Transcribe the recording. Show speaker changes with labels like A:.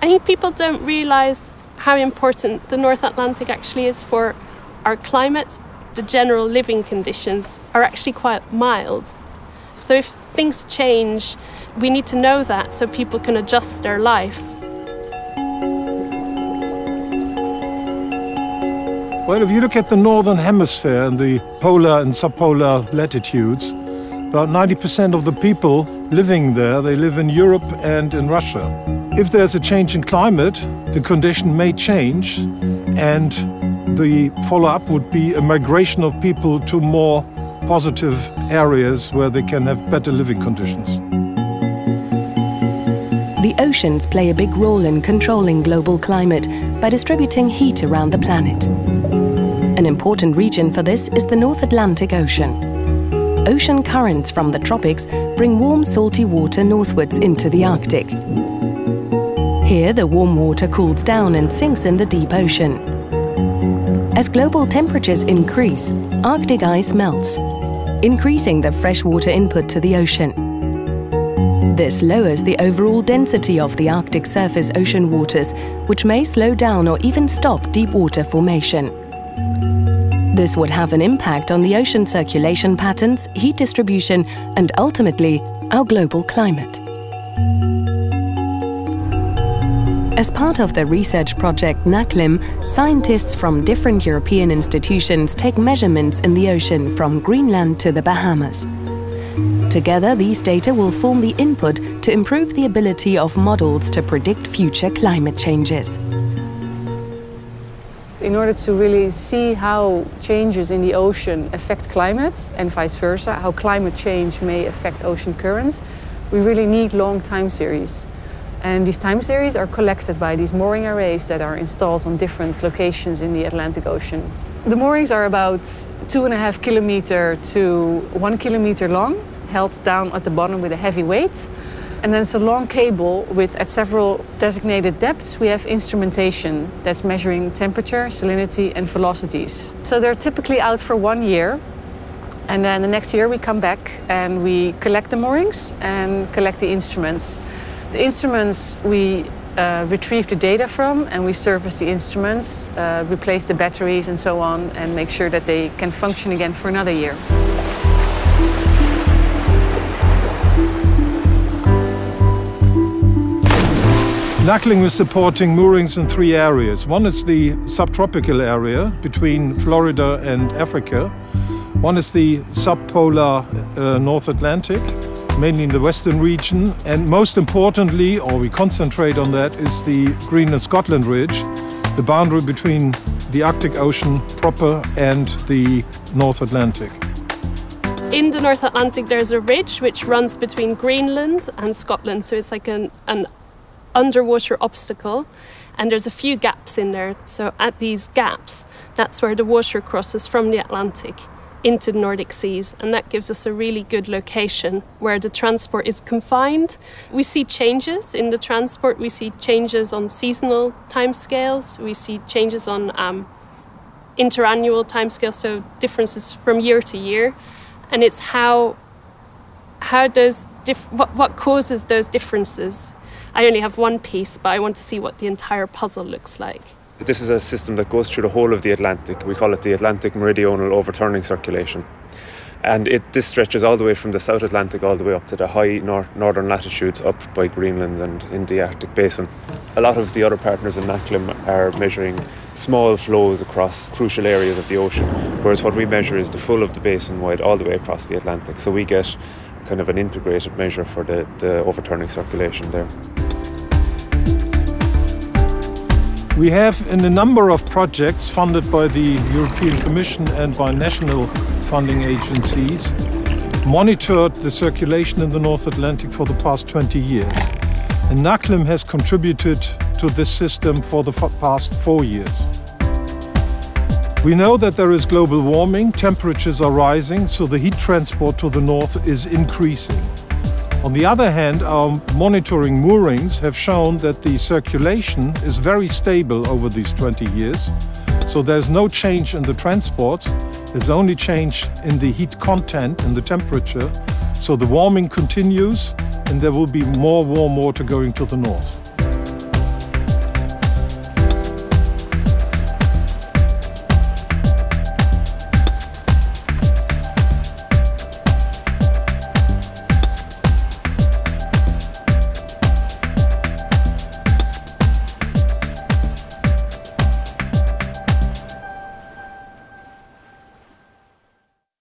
A: I think people don't realise how important the North Atlantic actually is for our climate. The general living conditions are actually quite mild. So if things change, we need to know that so people can adjust their life.
B: Well, if you look at the northern hemisphere and the polar and subpolar latitudes, about 90% of the people living there, they live in Europe and in Russia. If there's a change in climate, the condition may change and the follow-up would be a migration of people to more positive areas where they can have better living conditions.
C: The oceans play a big role in controlling global climate by distributing heat around the planet. An important region for this is the North Atlantic Ocean. Ocean currents from the tropics bring warm salty water northwards into the Arctic. Here the warm water cools down and sinks in the deep ocean. As global temperatures increase, Arctic ice melts, increasing the freshwater input to the ocean. This lowers the overall density of the Arctic surface ocean waters, which may slow down or even stop deep water formation. This would have an impact on the ocean circulation patterns, heat distribution, and ultimately, our global climate. As part of the research project NACLIM, scientists from different European institutions take measurements in the ocean from Greenland to the Bahamas. Together, these data will form the input to improve the ability of models to predict future climate changes.
D: In order to really see how changes in the ocean affect climate and vice versa, how climate change may affect ocean currents, we really need long time series. And these time series are collected by these mooring arrays that are installed on different locations in the Atlantic Ocean. The moorings are about two and a half kilometer to one kilometer long, held down at the bottom with a heavy weight. And then it's a long cable with, at several designated depths, we have instrumentation that's measuring temperature, salinity, and velocities. So they're typically out for one year. And then the next year we come back and we collect the moorings and collect the instruments. The instruments we uh, retrieve the data from and we service the instruments, uh, replace the batteries and so on, and make sure that they can function again for another year.
B: NACLIM is supporting moorings in three areas. One is the subtropical area between Florida and Africa. One is the subpolar uh, North Atlantic, mainly in the western region. And most importantly, or we concentrate on that, is the Greenland Scotland Ridge, the boundary between the Arctic Ocean proper and the North Atlantic.
A: In the North Atlantic, there's a ridge which runs between Greenland and Scotland, so it's like an, an underwater obstacle. And there's a few gaps in there. So, at these gaps, that's where the water crosses from the Atlantic into the Nordic seas, and that gives us a really good location where the transport is confined. We see changes in the transport, we see changes on seasonal timescales, we see changes on um, interannual timescales, so differences from year to year, and it's how how does what, what causes those differences. I only have one piece, but I want to see what the entire puzzle looks like.
E: This is a system that goes through the whole of the Atlantic. We call it the Atlantic Meridional Overturning Circulation. And it, this stretches all the way from the South Atlantic all the way up to the high nor- northern latitudes up by Greenland and in the Arctic Basin. A lot of the other partners in NACLIM are measuring small flows across crucial areas of the ocean, whereas what we measure is the full of the basin wide all the way across the Atlantic. So we get kind of an integrated measure for the, the overturning circulation there.
B: We have, in a number of projects funded by the European Commission and by national funding agencies, monitored the circulation in the North Atlantic for the past 20 years. And NACLIM has contributed to this system for the past four years. We know that there is global warming, temperatures are rising, so the heat transport to the north is increasing. On the other hand, our monitoring moorings have shown that the circulation is very stable over these 20 years. So there's no change in the transports, there's only change in the heat content and the temperature. So the warming continues and there will be more warm water going to the north.